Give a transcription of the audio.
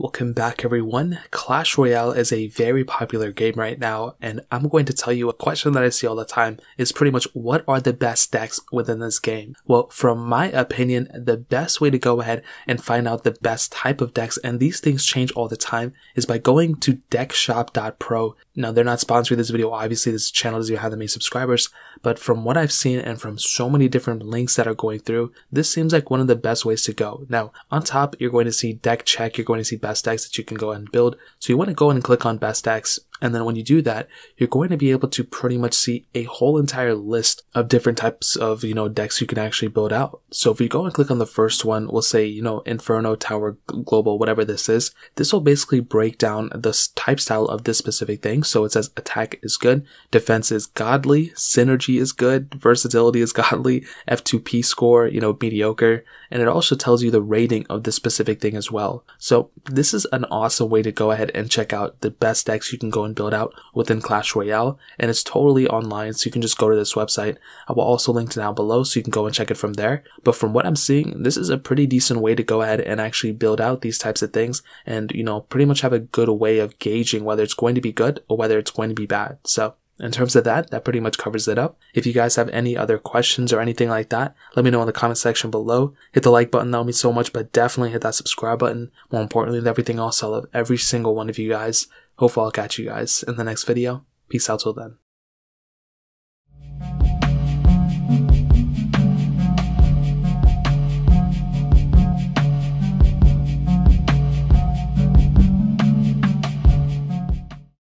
Welcome back everyone. Clash Royale is a very popular game right now and I'm going to tell you a question that I see all the time is pretty much what are the best decks within this game? Well, from my opinion, the best way to go ahead and find out the best type of decks and these things change all the time is by going to deckshop.pro. Now they're not sponsoring this video, obviously this channel doesn't have that many subscribers, but from what I've seen and from so many different links that are going through, this seems like one of the best ways to go. Now, on top, you're going to see deck check, you're going to see decks that you can go and build. So you want to go and click on best decks and then when you do that, you're going to be able to pretty much see a whole entire list of different types of, you know, decks you can actually build out. So if you go and click on the first one, we'll say, you know, Inferno, Tower, Global, whatever this is, this will basically break down the type style of this specific thing. So it says attack is good, defense is godly, synergy is good, versatility is godly, F2P score, you know, mediocre, and it also tells you the rating of this specific thing as well. So this is an awesome way to go ahead and check out the best decks you can go build out within Clash Royale, and it's totally online, so you can just go to this website. I will also link down below so you can go and check it from there. But from what I'm seeing, this is a pretty decent way to go ahead and actually build out these types of things and, you know, pretty much have a good way of gauging whether it's going to be good or whether it's going to be bad. So in terms of that, that pretty much covers it up. If you guys have any other questions or anything like that, let me know in the comment section below. Hit the like button, that would mean so much, but definitely hit that subscribe button. More importantly than everything else, I love every single one of you guys. Hopefully I'll catch you guys in the next video. Peace out till then.